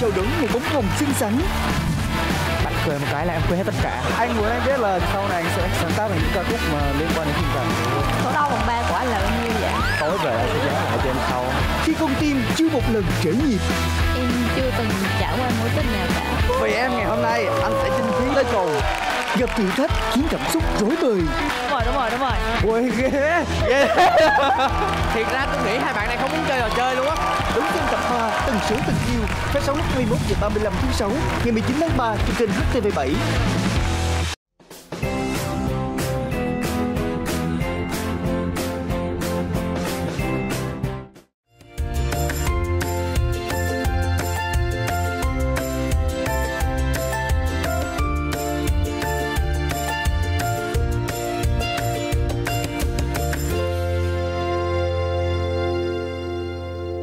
chào đón một bóng hồng xinh xắn. Bạn cười một cái là em quên hết tất cả. Anh muốn anh biết là sau này anh sẽ sáng tác những ca khúc mà liên quan đến tình cảm. Số đo vòng ba của anh là bao nhiêu vậy. Tối về anh sẽ dán lại trên sau. Khi con tim chưa một lần trễ nhịp. Em chưa từng trải qua mối tình nào cả. Vì em ngày hôm nay anh sẽ chinh chiến tới cùng gặp thử thách khiến cảm xúc rối bời. Đúng rồi đúng rồi đúng rồi. Ui ghê ghê. Thiệt ra tôi nghĩ hai bạn này không muốn chơi trò chơi luôn á hoa tình yêu phát sóng lúc 21 giờ 35 thứ sáu, ngày 19 tháng 3 trên kênh HTV7